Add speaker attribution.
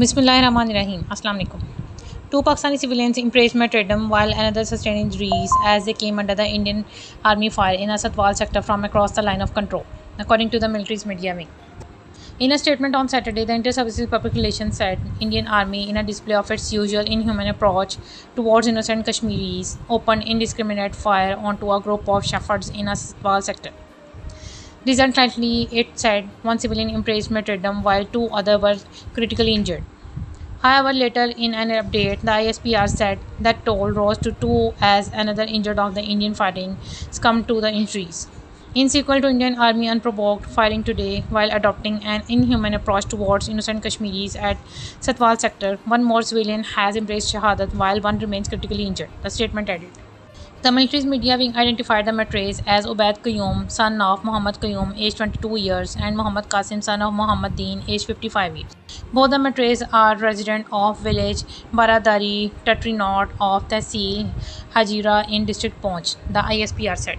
Speaker 1: Bismillahirrahmanirrahim. Assalamu alaikum. Two Pakistani civilians impressed martyrdom while another sustained injuries as they came under the Indian Army fire in Asatwal sector from across the line of control, according to the military's media wing. In a statement on Saturday, the Inter-Services Public Relations said Indian Army, in a display of its usual inhuman approach towards innocent Kashmiris, opened indiscriminate fire onto a group of shepherds in Asatwal sector. Resultantly, it said one civilian embraced martyrdom while two others were critically injured. However, later in an update, the ISPR said that toll rose to two as another injured of the Indian fighting succumbed to the injuries. In sequel to Indian Army unprovoked firing today while adopting an inhuman approach towards innocent Kashmiris at Sattwal sector, one more civilian has embraced Shahadat while one remains critically injured, the statement added. The military's media wing identified the matrays as Ubaid Qayyum, son of Muhammad Qayyum, aged 22 years, and Muhammad Qasim, son of Muhammad Deen, aged 55 years. Both the matrays are resident of village Baradari, Tatri North of Tehsil Hajira in district Poonch, the ISPR said.